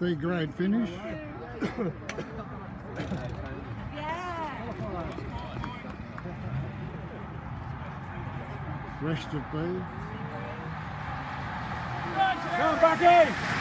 B grade finish. Rest of B. Come, back in.